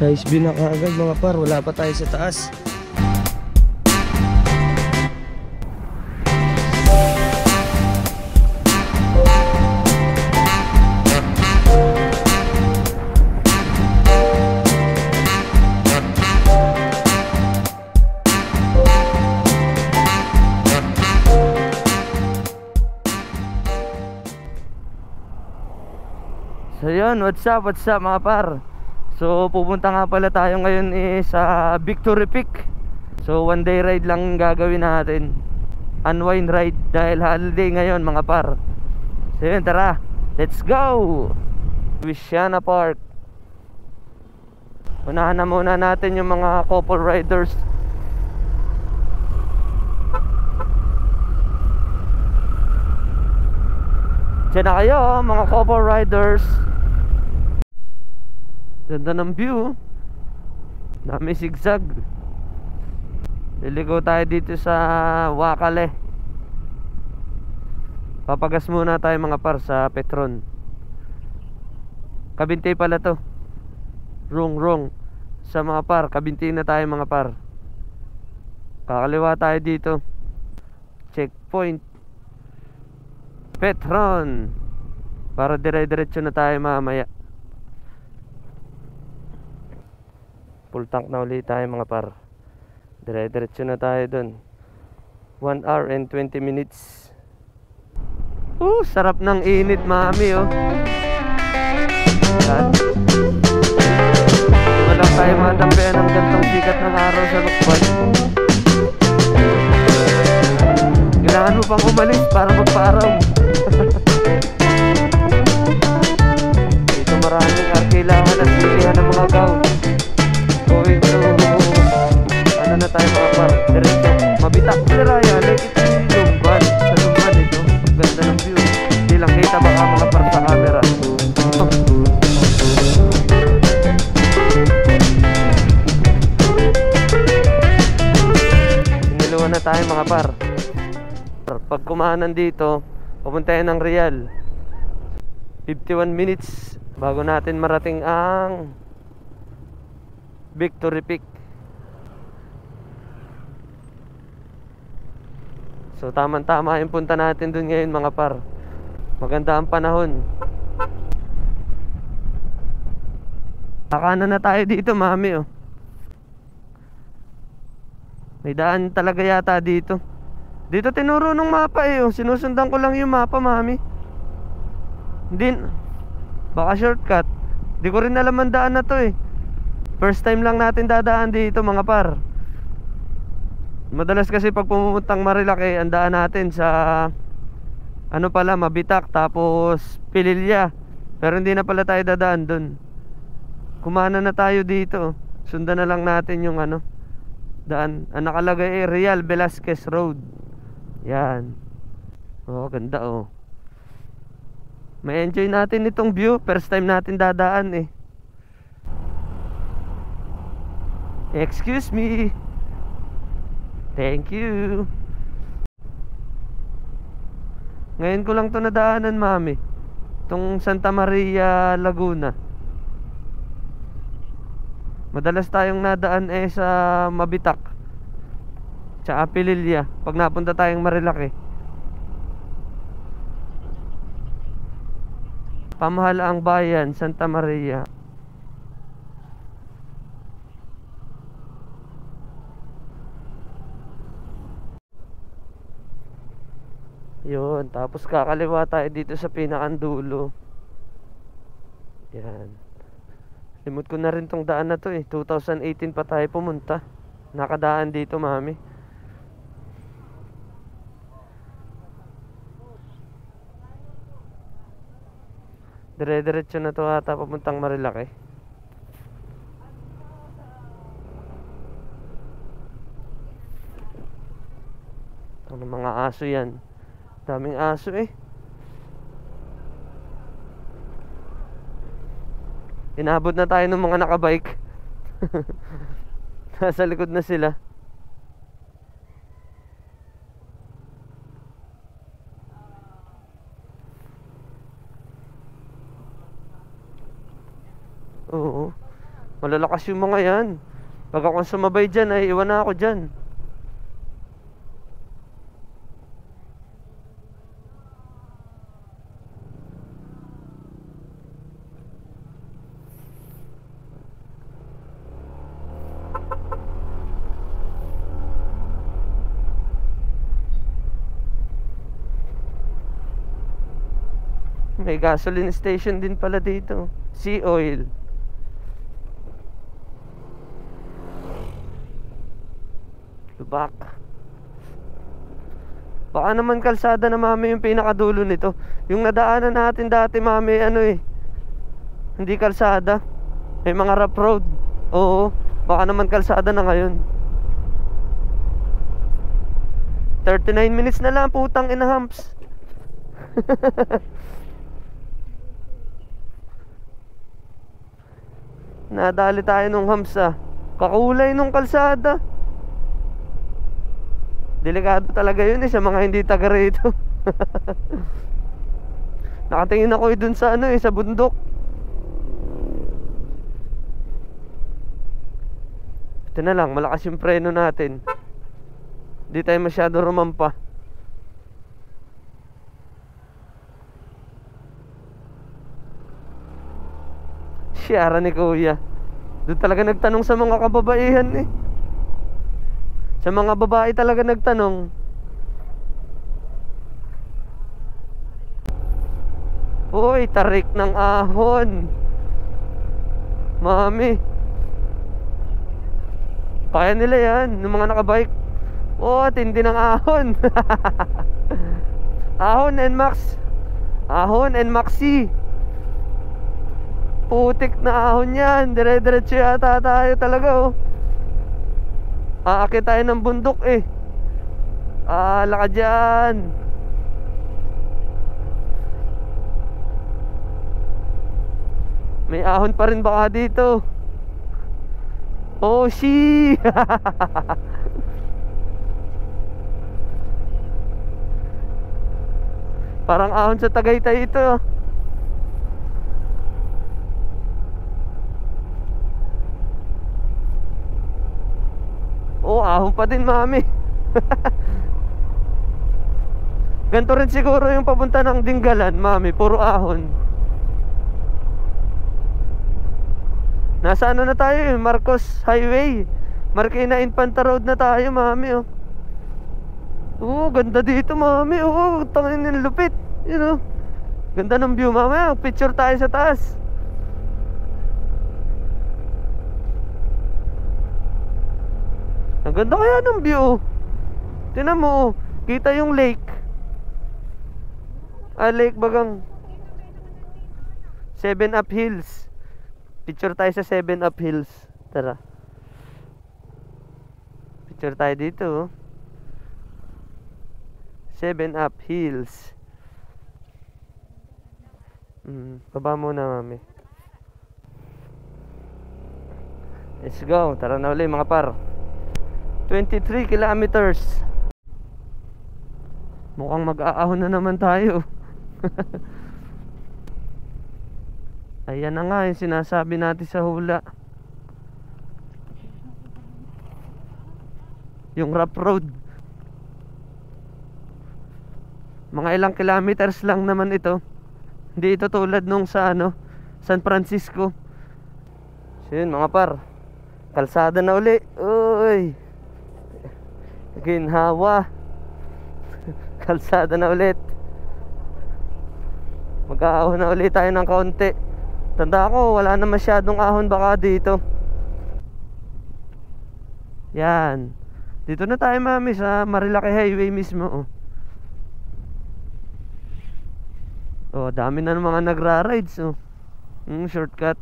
Nice view na kaagad mga par, wala pa tayo sa taas. So yun, what's up, what's up mga par So pupunta nga pala tayo ngayon eh, sa Victory Peak. So one day ride lang gagawin natin. Unwind ride dahil holiday ngayon mga par. So yun, tara, let's go! Wishiana Park. Unahan na muna natin yung mga couple riders. Diyan na kayo mga couple riders Ganda ng view. Dami zigzag. Liligo tayo dito sa Wakale. Papagas muna tayo mga par sa Petron. Kabinti pala to. Wrong wrong Sa mga par, kabinti na tayo mga par. Kakaliwa tayo dito. Checkpoint. Petron. Para dire-diretso na tayo mamaya Full tank na ulit tayo mga par. Dire-diretso na tayo dun. 1 hour and 20 minutes. Uh, sarap ng init mami oh. Yan. Wala tayo matampian ng gantong sikat ng araw sa lukban Kailangan mo pang umalis na tayo mga par. Pag kumanan dito Pupuntayan ng Real. 51 minutes Bago natin marating ang Victory Peak. So tamang tama yung punta natin dun ngayon mga par. Maganda ang panahon. Kakanan na tayo dito mami oh May daan talaga yata dito. Dito tinuro nung mapa eh oh. Sinusundan ko lang yung mapa mami. Hindi Baka shortcut. Di ko rin alam ang daan na to eh. First time lang natin dadaan dito mga par. Madalas kasi pag pumupuntang Marilaki Ang daan natin sa Ano pala Mabitak Tapos Pililya. Pero hindi na pala tayo dadaan dun. Kumana na tayo dito Sundan na lang natin yung ano Daan Ang nakalagay eh Real Velasquez Road Yan Oh ganda oh May enjoy natin itong view First time natin dadaan eh Excuse me. Thank you. Ngayon ko lang to nadaanan, mami. Itong Santa Maria, Laguna. Madalas tayong nadaan eh sa Mabitak. Tsaka Pililya. Pag napunta tayong Marilaki. Pamahalaang bayan, Santa Maria. Yun, tapos kakaliwa tayo dito sa pinakandulo. Yan. Limot ko na rin tong daan na to eh. 2018 pa tayo pumunta. Nakadaan dito, mami. Dire-diretso na to ata papuntang Marilaki. Ano mga aso yan? Daming aso eh. Inabot na tayo ng mga nakabike. Nasa likod na sila. Oo. Malalakas yung mga yan. Pag ako sumabay dyan, ay iwan na ako dyan. May gasoline station din pala dito. Sea oil. Lubak. Baka naman kalsada na mami yung pinakadulo nito. Yung nadaanan natin dati mami ano eh. Hindi kalsada. May mga rough road. Oo. Baka naman kalsada na ngayon. 39 minutes na lang putang ina humps. Nadali tayo nung hams ah. Kakulay nung kalsada. Delikado talaga yun eh sa mga hindi taga rito. Nakatingin ako eh dun sa ano eh, sa bundok. Ito na lang, malakas yung preno natin. Hindi tayo masyado rumampa. Siyara ni kuya. Doon talaga nagtanong sa mga kababaihan eh. Sa mga babae talaga nagtanong. Uy, tarik ng ahon. Mami. Kaya nila yan, ng mga nakabike. Oh, tindi ng ahon. ahon and Max. Ahon and Maxi. Putik na ahon yan. Dire-diretso yata tayo talaga oh. Aakit tayo ng bundok eh. Ah, laka dyan. May ahon pa rin baka dito. Oh, she. Parang ahon sa Tagaytay ito. Oh, ahon pa din, mami. Ganto rin siguro yung papunta ng Dinggalan, mami. Puro ahon. Nasa ano na tayo eh, Marcos Highway. Marikina Infanta Road na tayo, mami, oh. Oo, ganda dito, mami. Oo, tangin ng lupit. You know. Ganda ng view, mami. Picture tayo sa taas. Ang ganda kaya ng view. Tinan mo, oh. kita yung lake. Ah, lake bagang 7 Up Hills. Picture tayo sa 7 Up Hills. Tara. Picture tayo dito. oh. 7 Up Hills. Mm, baba muna, mami. Let's go. Tara na ulit mga par. 23 kilometers. Mukhang mag-aahon na naman tayo. Ayan na nga yung sinasabi natin sa hula. Yung rough road. Mga ilang kilometers lang naman ito. Hindi ito tulad nung sa ano, San Francisco. So yun mga par. Kalsada na uli. Uy. Ginhawa. Kalsada na ulit. Mag-aahon na ulit tayo ng kaunti. Tanda ko, wala na masyadong ahon baka dito. Yan. Dito na tayo mami sa Marilaki Highway mismo. Oh. Oh, dami na ng mga nagra-rides oh. Mm, shortcut.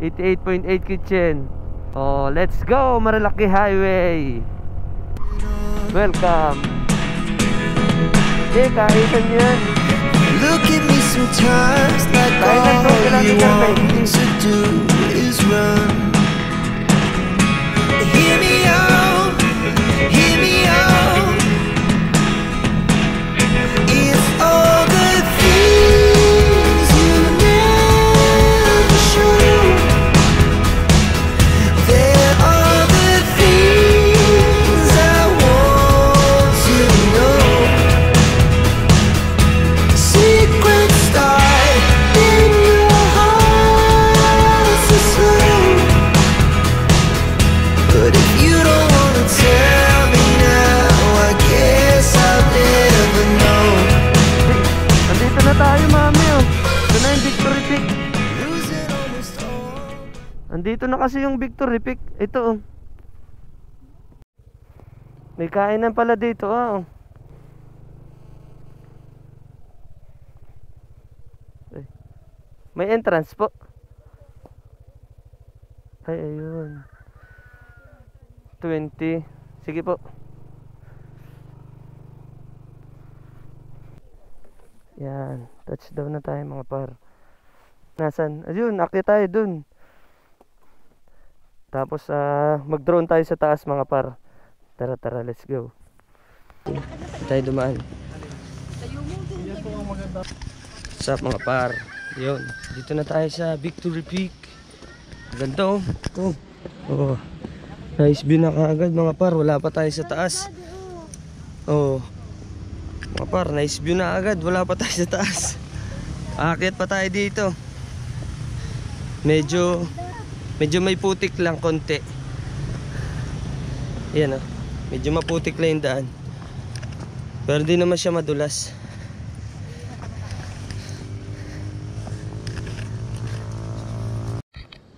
Eighty-eight point eight kitchen. Oh, let's go Marilaki Highway. Welcome. Okay, kaitan yan. Look at me sometimes like all you want 20. to do is run. Andito na kasi yung Victory Peak. Ito oh. May kainan pala dito oh. Ay. May entrance po. Ay, ayun. 20. Sige po. Yan. Touchdown na tayo mga par. Nasaan? Ayun, akit tayo dun. Tapos ah mag-drone tayo sa taas mga par. Tara tara, let's go. Tayo dumaan. What's up mga par? Yun, dito na tayo sa Victory Peak. Ganda oh. Oh. oh. Nice view na kaagad mga par. Wala pa tayo sa taas. Oh. Mga par, nice view na agad. Wala pa tayo sa taas. Akit pa tayo dito. Medyo medyo may putik lang konti. Yan oh. Medyo maputik lang yung daan. Pero di naman siya madulas.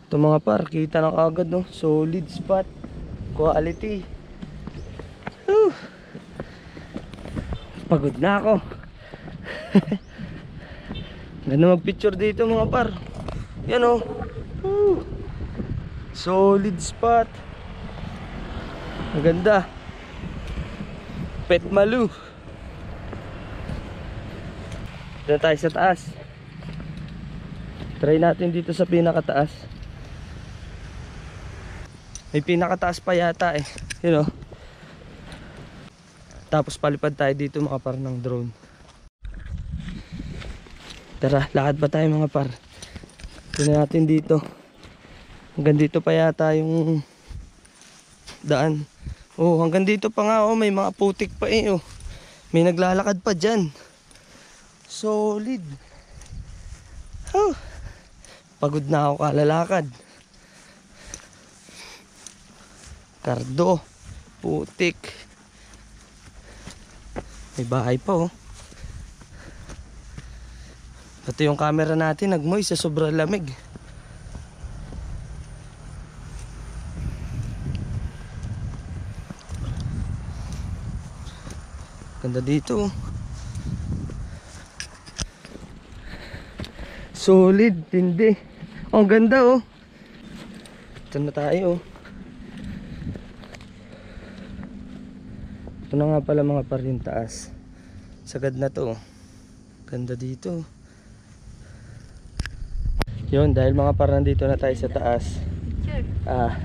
Ito mga par, kita na kagad no. Solid spot. Quality. Whew. Pagod na ako. Ganda mag-picture dito mga par. Yan oh. Solid spot. Maganda. Pet Malu. Dito tayo sa taas. Try natin dito sa pinakataas. May pinakataas pa yata eh. You know. Tapos palipad tayo dito mga par ng drone. Tara, lakad pa tayo mga par. Tingnan natin dito. Hanggang dito pa yata yung daan. Oh, hanggang dito pa nga oh, may mga putik pa eh oh. May naglalakad pa diyan. Solid. Huh. Pagod na ako kalalakad. Kardo. Putik. May bahay pa oh. Ito yung camera natin nagmoy sa sobrang lamig. Ganda dito. Solid, tindi. Oh, ang ganda oh. Ito na tayo oh. Ito na nga pala mga par yung taas. Sagad na to. oh. Ganda dito. Yun, dahil mga par nandito na tayo sa taas. Ah,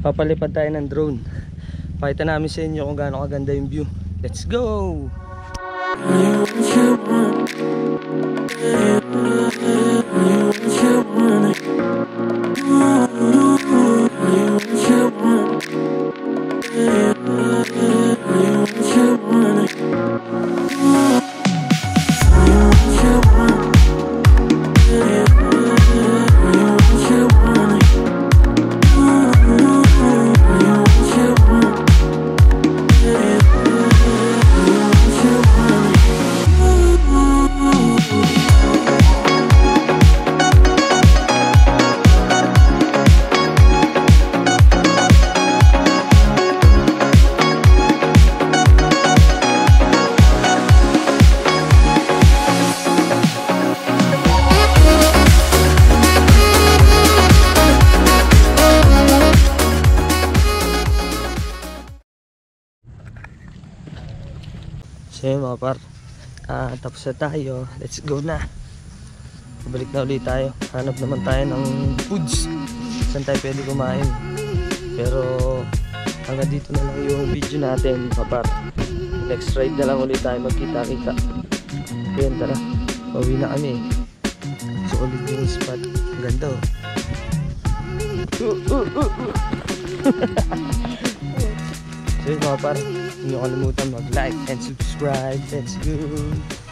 papalipad tayo ng drone. Pakita namin sa inyo kung gaano kaganda yung view. Let's go! Par. Ah, Tapos na tayo. Let's go na. Balik na ulit tayo. Hanap naman tayo ng foods. Saan tayo pwede kumain? Pero Hanggang dito na lang yung video natin mga Next ride na lang ulit tayo magkita-kita. Ayan tara. Pauwi na kami. So ulit yung spot. Ang ganda oh. Uh, uh, uh, uh. So yun mga niyo kalimutan mag-like and subscribe. Let's go!